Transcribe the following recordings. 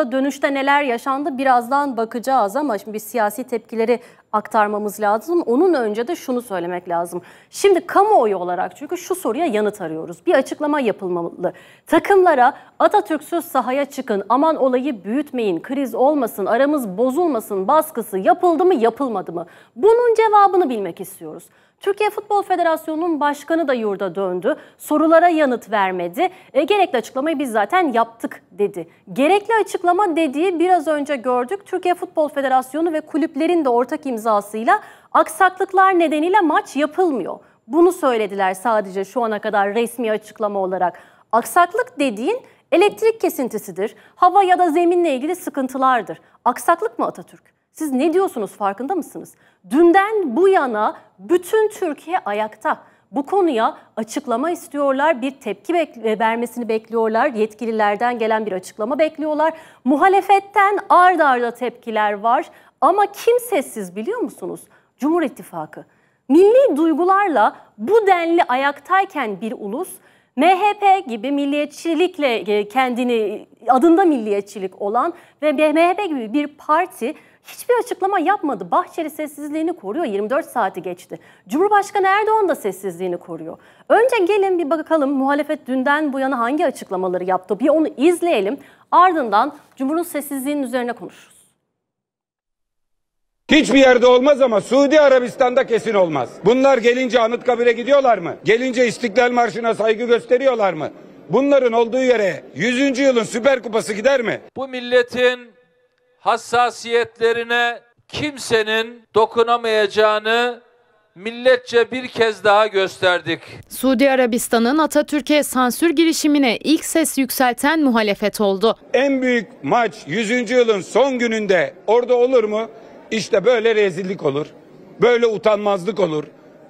Dönüşte neler yaşandı? Birazdan bakacağız ama şimdi bir siyasi tepkileri aktarmamız lazım. Onun önce de şunu söylemek lazım. Şimdi kamuoyu olarak çünkü şu soruya yanıt arıyoruz. Bir açıklama yapılmalı. Takımlara Atatürk'süz sahaya çıkın, aman olayı büyütmeyin, kriz olmasın, aramız bozulmasın baskısı yapıldı mı yapılmadı mı? Bunun cevabını bilmek istiyoruz. Türkiye Futbol Federasyonu'nun başkanı da yurda döndü. Sorulara yanıt vermedi. E, gerekli açıklamayı biz zaten yaptık dedi. Gerekli açıklama dediği biraz önce gördük. Türkiye Futbol Federasyonu ve kulüplerin de ortak imzasıyla aksaklıklar nedeniyle maç yapılmıyor. Bunu söylediler sadece şu ana kadar resmi açıklama olarak. Aksaklık dediğin elektrik kesintisidir. Hava ya da zeminle ilgili sıkıntılardır. Aksaklık mı Atatürk? Siz ne diyorsunuz farkında mısınız? Dünden bu yana bütün Türkiye ayakta. Bu konuya açıklama istiyorlar, bir tepki bek- vermesini bekliyorlar, yetkililerden gelen bir açıklama bekliyorlar. Muhalefetten ard arda tepkiler var ama kim sessiz biliyor musunuz? Cumhur İttifakı. Milli duygularla bu denli ayaktayken bir ulus MHP gibi milliyetçilikle e, kendini adında milliyetçilik olan ve MHP gibi bir parti hiçbir açıklama yapmadı. Bahçeli sessizliğini koruyor. 24 saati geçti. Cumhurbaşkanı Erdoğan da sessizliğini koruyor. Önce gelin bir bakalım muhalefet dünden bu yana hangi açıklamaları yaptı? Bir onu izleyelim. Ardından Cumhur'un sessizliğinin üzerine konuşuruz. Hiçbir yerde olmaz ama Suudi Arabistan'da kesin olmaz. Bunlar gelince Anıtkabir'e gidiyorlar mı? Gelince İstiklal Marşı'na saygı gösteriyorlar mı? Bunların olduğu yere 100. yılın Süper Kupası gider mi? Bu milletin hassasiyetlerine kimsenin dokunamayacağını milletçe bir kez daha gösterdik. Suudi Arabistan'ın Atatürk'e sansür girişimine ilk ses yükselten muhalefet oldu. En büyük maç 100. yılın son gününde orada olur mu? İşte böyle rezillik olur. Böyle utanmazlık olur.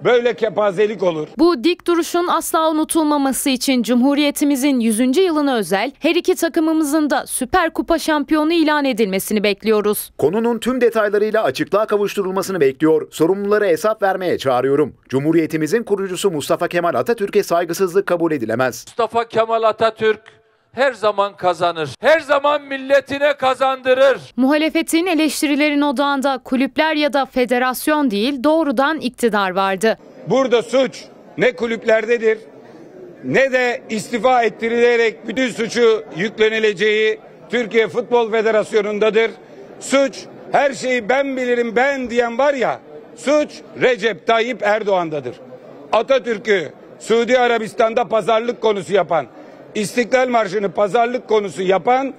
Böyle kepazelik olur. Bu dik duruşun asla unutulmaması için Cumhuriyetimizin 100. yılına özel her iki takımımızın da Süper Kupa şampiyonu ilan edilmesini bekliyoruz. Konunun tüm detaylarıyla açıklığa kavuşturulmasını bekliyor. Sorumlulara hesap vermeye çağırıyorum. Cumhuriyetimizin kurucusu Mustafa Kemal Atatürk'e saygısızlık kabul edilemez. Mustafa Kemal Atatürk her zaman kazanır. Her zaman milletine kazandırır. Muhalefetin eleştirilerin odağında kulüpler ya da federasyon değil doğrudan iktidar vardı. Burada suç ne kulüplerdedir ne de istifa ettirilerek bütün suçu yüklenileceği Türkiye Futbol Federasyonu'ndadır. Suç her şeyi ben bilirim ben diyen var ya suç Recep Tayyip Erdoğan'dadır. Atatürk'ü Suudi Arabistan'da pazarlık konusu yapan, İstiklal Marşı'nı pazarlık konusu yapan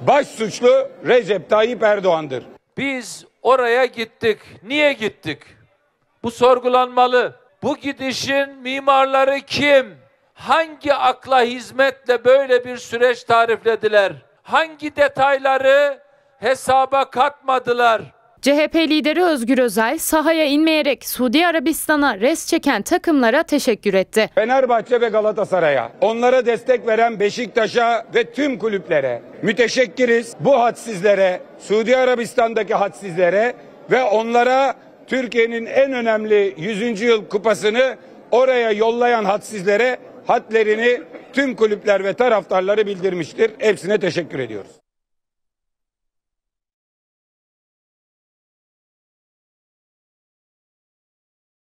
baş suçlu Recep Tayyip Erdoğan'dır. Biz oraya gittik. Niye gittik? Bu sorgulanmalı. Bu gidişin mimarları kim? Hangi akla hizmetle böyle bir süreç tariflediler? Hangi detayları hesaba katmadılar? CHP lideri Özgür Özel sahaya inmeyerek Suudi Arabistan'a res çeken takımlara teşekkür etti. Fenerbahçe ve Galatasaray'a, onlara destek veren Beşiktaş'a ve tüm kulüplere müteşekkiriz. Bu hadsizlere, Suudi Arabistan'daki hadsizlere ve onlara Türkiye'nin en önemli 100. yıl kupasını oraya yollayan hadsizlere hatlerini tüm kulüpler ve taraftarları bildirmiştir. Hepsine teşekkür ediyoruz.